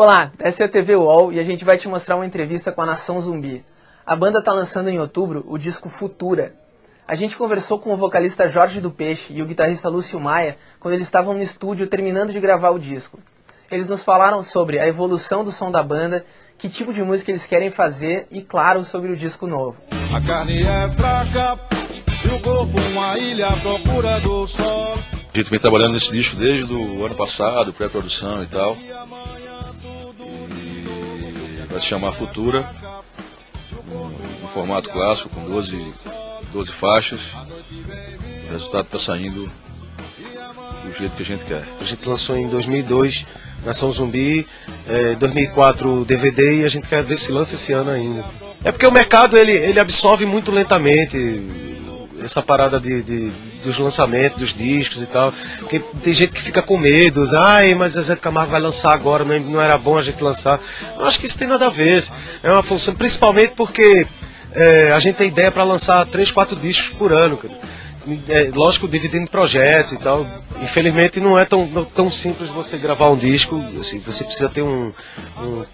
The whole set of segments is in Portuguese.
Olá, essa é a TV UOL e a gente vai te mostrar uma entrevista com a Nação Zumbi. A banda está lançando em outubro o disco Futura. A gente conversou com o vocalista Jorge do Peixe e o guitarrista Lúcio Maia quando eles estavam no estúdio terminando de gravar o disco. Eles nos falaram sobre a evolução do som da banda, que tipo de música eles querem fazer e, claro, sobre o disco novo. A carne é fraca e o corpo uma ilha à procura do sol. A gente vem trabalhando nesse disco desde o ano passado, pré-produção e tal. Vai se chamar Futura, no formato clássico, com 12, 12 faixas. O resultado está saindo do jeito que a gente quer. A gente lançou em 2002 Nação Zumbi, é, 2004 DVD e a gente quer ver se lança esse ano ainda. É porque o mercado ele, ele absorve muito lentamente essa parada de, de, dos lançamentos, dos discos e tal. Porque tem gente que fica com medo, ai, mas a Zé Camargo vai lançar agora, não, não era bom a gente lançar. Eu acho que isso tem nada a ver. É uma função, principalmente porque é, a gente tem ideia para lançar três, quatro discos por ano. Cara. É, lógico, dividindo projetos e tal. Infelizmente não é tão, tão simples você gravar um disco. Assim, você precisa ter um, um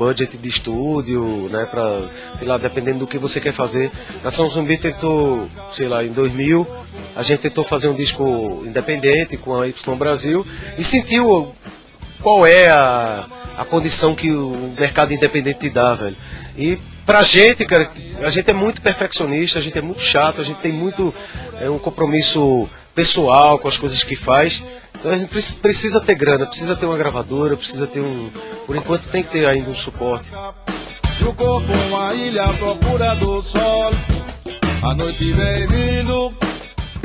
budget de estúdio, né? Pra, sei lá, dependendo do que você quer fazer. Nação Zumbi tentou, sei lá, em 2000, a gente tentou fazer um disco independente com a Y Brasil e sentiu qual é a, a condição que o mercado independente te dá, velho. E pra gente, cara, a gente é muito perfeccionista, a gente é muito chato, a gente tem muito é, um compromisso pessoal com as coisas que faz. Então a gente precisa ter grana, precisa ter uma gravadora, precisa ter um. Por enquanto tem que ter ainda um suporte. o corpo uma ilha à procura do sol. A noite vem vindo.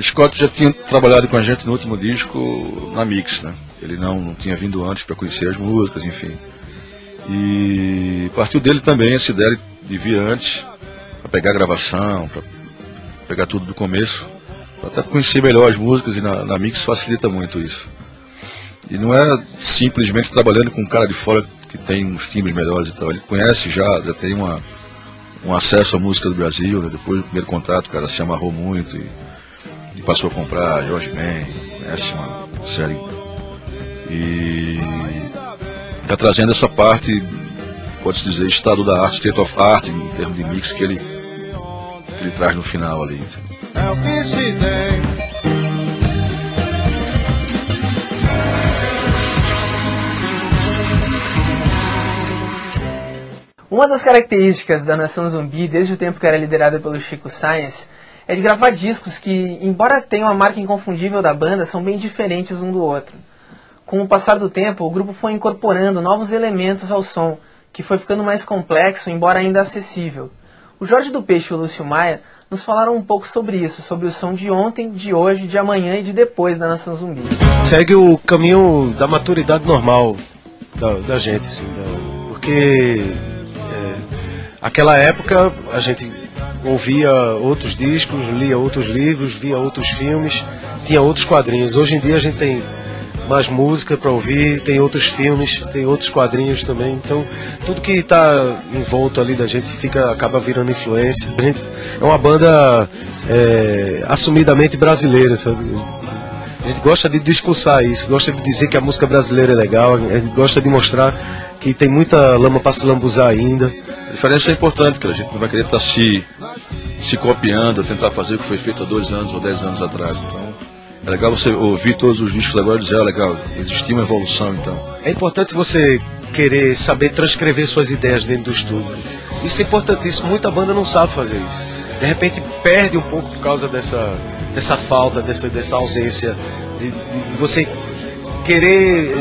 Scott já tinha trabalhado com a gente no último disco na Mix, né? Ele não, não tinha vindo antes para conhecer as músicas, enfim. E partiu dele também essa ideia de vir antes, para pegar a gravação, para pegar tudo do começo, até conhecer melhor as músicas e na, na Mix facilita muito isso. E não é simplesmente trabalhando com um cara de fora que tem uns timbres melhores e tal. Ele conhece já, já tem uma, um acesso à música do Brasil. Né? Depois do primeiro contato, o cara se amarrou muito e, e passou a comprar George Ben, conhece uma série. E está trazendo essa parte pode-se dizer, estado da arte, state of art, em termos de mix que ele, que ele traz no final ali. É o que se tem. Uma das características da Nação Zumbi, desde o tempo que era liderada pelo Chico Science, é de gravar discos que, embora tenham a marca inconfundível da banda, são bem diferentes um do outro. Com o passar do tempo, o grupo foi incorporando novos elementos ao som, que foi ficando mais complexo, embora ainda acessível. O Jorge do Peixe e o Lúcio Maia nos falaram um pouco sobre isso, sobre o som de ontem, de hoje, de amanhã e de depois da Nação Zumbi. Segue o caminho da maturidade normal da, da gente, assim, da, porque é, aquela época a gente ouvia outros discos, lia outros livros, via outros filmes, tinha outros quadrinhos. Hoje em dia a gente tem mais música para ouvir, tem outros filmes, tem outros quadrinhos também. Então, tudo que está em volta ali da gente fica acaba virando influência. A gente é uma banda é, assumidamente brasileira, sabe? A gente gosta de discursar isso, gosta de dizer que a música brasileira é legal, a gente gosta de mostrar que tem muita lama para se lambuzar ainda. A diferença é importante, cara. A gente não vai querer estar tá se, se copiando, tentar fazer o que foi feito há dois anos ou dez anos atrás. Então, é legal você ouvir todos os discos agora e dizer, ah, legal, existiu uma evolução então. É importante você querer saber transcrever suas ideias dentro do estúdio. Isso é importantíssimo, muita banda não sabe fazer isso. De repente perde um pouco por causa dessa, dessa falta, dessa, dessa ausência, de, de você querer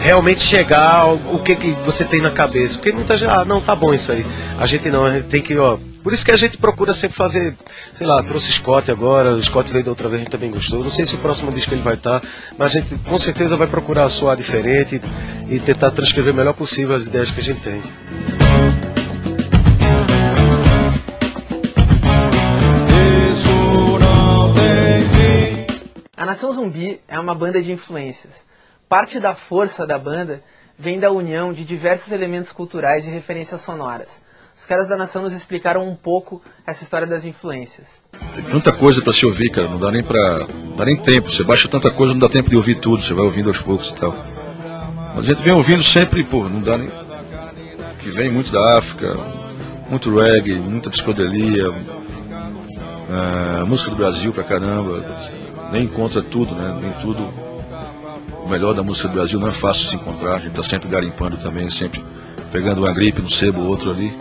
realmente chegar ao o que, que você tem na cabeça. Porque muita gente, ah, não, tá bom isso aí. A gente não, a gente tem que, ó, por isso que a gente procura sempre fazer, sei lá, trouxe Scott agora, o Scott veio da outra vez, a gente também gostou. Não sei se o próximo disco ele vai estar, mas a gente com certeza vai procurar soar diferente e tentar transcrever o melhor possível as ideias que a gente tem. A Nação Zumbi é uma banda de influências. Parte da força da banda vem da união de diversos elementos culturais e referências sonoras os caras da nação nos explicaram um pouco essa história das influências. Tem tanta coisa para se ouvir, cara, não dá nem para, dá nem tempo. Você baixa tanta coisa, não dá tempo de ouvir tudo. Você vai ouvindo aos poucos e tal. Mas a gente vem ouvindo sempre, pô, não dá nem. que vem muito da África, muito reggae, muita psicodelia, uh, música do Brasil pra caramba. Nem encontra tudo, né? Nem tudo. O melhor da música do Brasil não é fácil se encontrar, a gente tá sempre garimpando também, sempre pegando uma gripe no sebo, outro ali.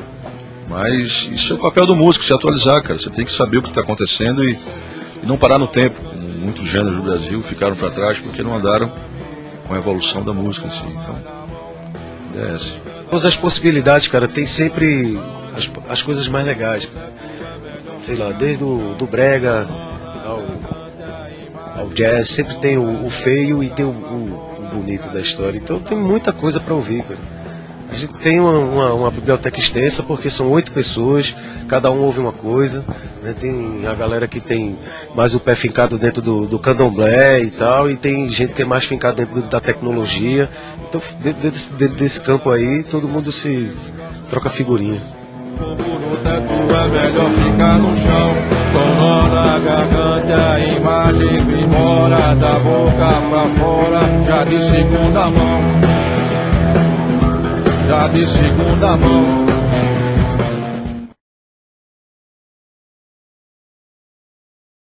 Mas isso é o papel do músico, se atualizar, cara. Você tem que saber o que está acontecendo e, e, não parar no tempo. Muitos gêneros do Brasil ficaram para trás porque não andaram com a evolução da música em. Então, é essa. Todas as possibilidades, cara, tem sempre as, as coisas mais legais. Sei lá, desde o do brega ao, ao jazz, sempre tem o, o feio e tem o, o, o bonito da história. Então tem muita coisa para ouvir, cara. A gente tem uma, uma, uma, biblioteca extensa porque são oito pessoas, cada um ouve uma coisa. Né? Tem a galera que tem mais o pé fincado dentro do, do candomblé e tal, e tem gente que é mais fincado dentro da tecnologia. Então, dentro desse, dentro desse campo aí, todo mundo se troca figurinha. No teto é melhor ficar no chão Com nó na garganta a imagem que mora Da boca pra fora Já de segunda mão já de segunda mão.